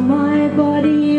my body.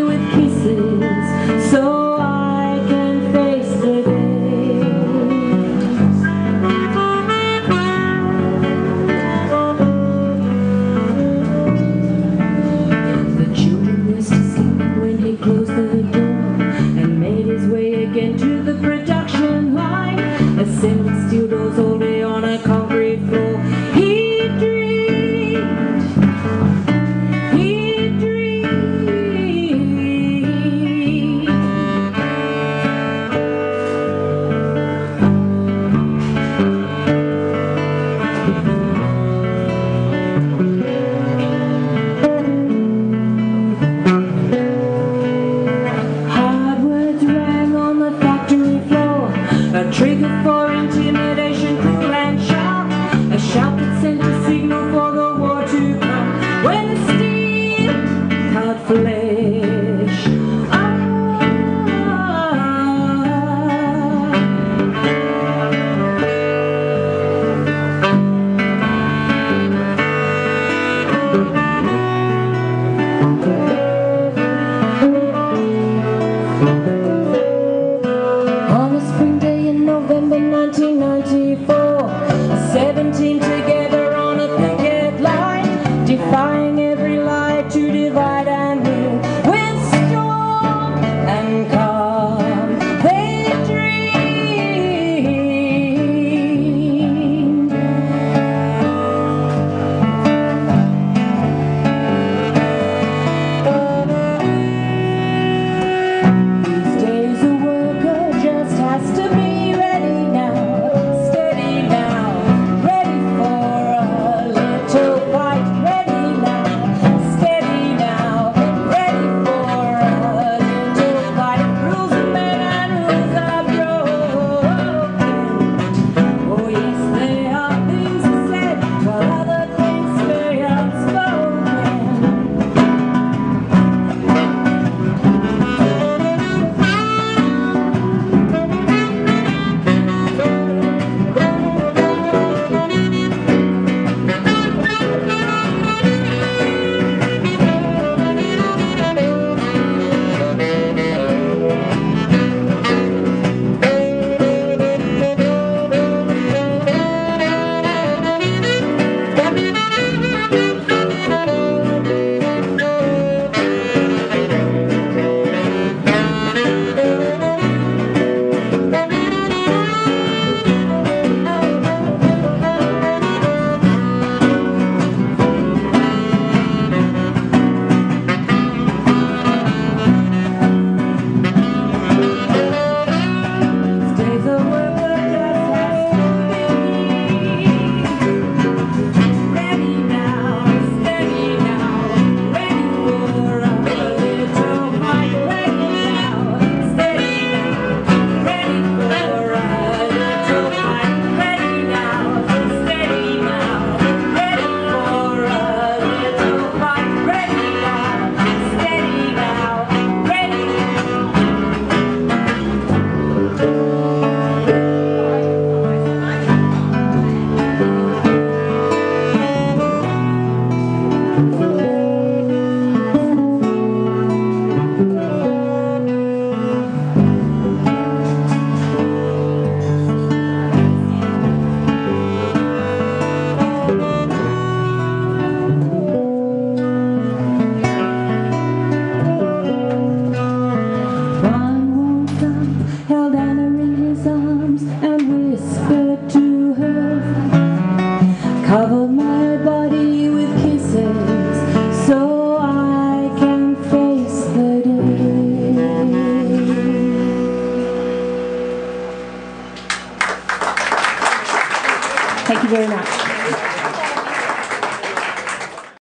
when steel cut flesh. Ah. Cover my body with kisses so I can face the day. Thank you very much.